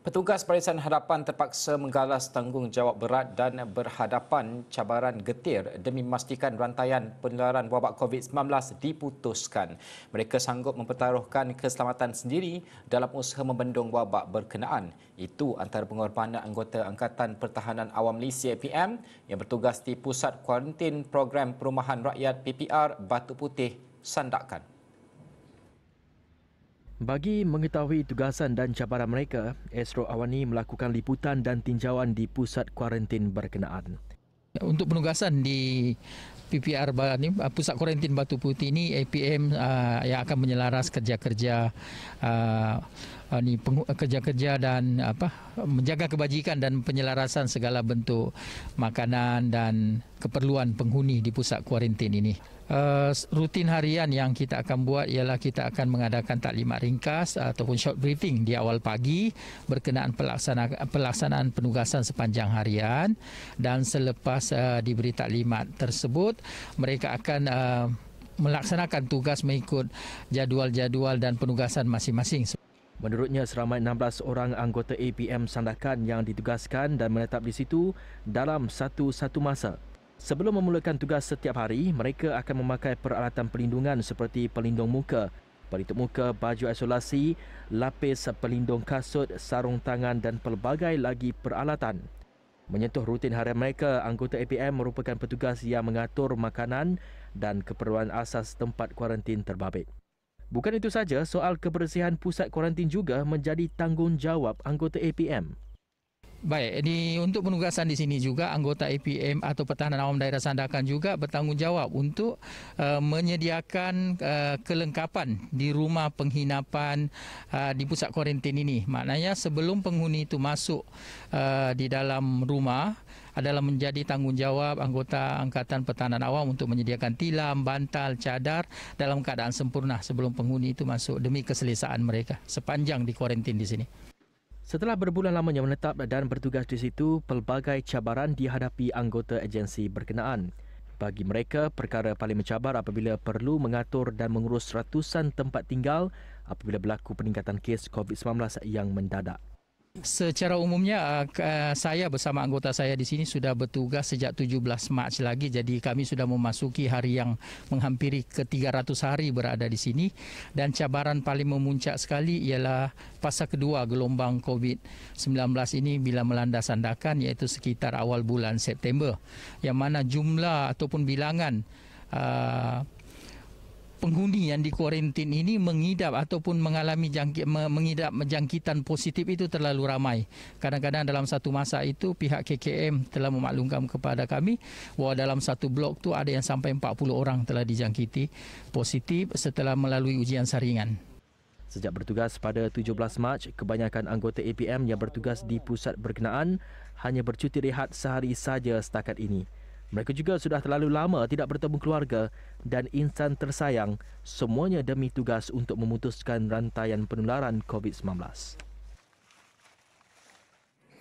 Petugas Barisan Hadapan terpaksa menggalas tanggungjawab berat dan berhadapan cabaran getir demi memastikan rantaian penularan wabak COVID-19 diputuskan. Mereka sanggup mempertaruhkan keselamatan sendiri dalam usaha membendung wabak berkenaan. Itu antara pengorbanan anggota Angkatan Pertahanan Awam Malaysia APM yang bertugas di Pusat Kuarantin Program Perumahan Rakyat PPR Batu Putih Sandakan. Bagi mengetahui tugasan dan cabaran mereka, Astro Awani melakukan liputan dan tinjauan di pusat kuarantin berkenaan. Untuk penugasan di PPR ni pusat kuarantin Batu Putih ini APM uh, yang akan menyelaras kerja-kerja uh, uh, ni kerja-kerja dan apa menjaga kebajikan dan penyelarasan segala bentuk makanan dan keperluan penghuni di pusat kuarantin ini uh, rutin harian yang kita akan buat ialah kita akan mengadakan taklimat ringkas ataupun short briefing di awal pagi berkenaan pelaksanaan, pelaksanaan penugasan sepanjang harian dan selepas uh, diberi taklimat tersebut mereka akan uh, melaksanakan tugas mengikut jadual-jadual dan penugasan masing-masing. Menurutnya seramai 16 orang anggota APM Sandakan yang ditugaskan dan menetap di situ dalam satu-satu masa. Sebelum memulakan tugas setiap hari, mereka akan memakai peralatan pelindungan seperti pelindung muka, pelitup muka, baju isolasi, lapis pelindung kasut, sarung tangan dan pelbagai lagi peralatan. Menyentuh rutin harian mereka, anggota APM merupakan petugas yang mengatur makanan dan keperluan asas tempat kuarantin terbabit. Bukan itu saja, soal kebersihan pusat kuarantin juga menjadi tanggungjawab anggota APM. Baik, di untuk penugasan di sini juga anggota APM atau Pertahanan Awam Daerah Sandakan juga bertanggungjawab untuk uh, menyediakan uh, kelengkapan di rumah penghinapan uh, di pusat kuarantin ini. Maknanya sebelum penghuni itu masuk uh, di dalam rumah adalah menjadi tanggungjawab anggota Angkatan Pertahanan Awam untuk menyediakan tilam, bantal, cadar dalam keadaan sempurna sebelum penghuni itu masuk demi keselesaan mereka sepanjang di kuarantin di sini. Setelah berbulan lamanya menetap dan bertugas di situ, pelbagai cabaran dihadapi anggota agensi berkenaan. Bagi mereka, perkara paling mencabar apabila perlu mengatur dan mengurus ratusan tempat tinggal apabila berlaku peningkatan kes COVID-19 yang mendadak. Secara umumnya uh, saya bersama anggota saya di sini sudah bertugas sejak 17 Mac lagi. Jadi kami sudah memasuki hari yang menghampiri ke 300 hari berada di sini. Dan cabaran paling memuncak sekali ialah fasa kedua gelombang COVID-19 ini bila melanda Sandakan iaitu sekitar awal bulan September. Yang mana jumlah ataupun bilangan uh, penghuni yang di kuarantin ini mengidap ataupun mengalami jangkit, mengidap jangkitan positif itu terlalu ramai. Kadang-kadang dalam satu masa itu pihak KKM telah memaklumkan kepada kami bahawa dalam satu blok tu ada yang sampai 40 orang telah dijangkiti positif setelah melalui ujian saringan. Sejak bertugas pada 17 Mac, kebanyakan anggota APM yang bertugas di pusat berkenaan hanya bercuti rehat sehari saja setakat ini. Mereka juga sudah terlalu lama tidak bertemu keluarga dan insan tersayang semuanya demi tugas untuk memutuskan rantaian penularan COVID-19.